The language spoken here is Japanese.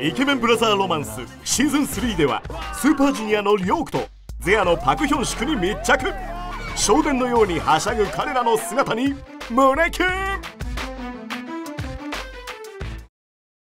イケメンブラザーロマンスシーズン3ではスーパージュニアのリョークとゼアのパクヒョンシクに密着。少年のようにはしゃぐ彼らの姿に胸キュン。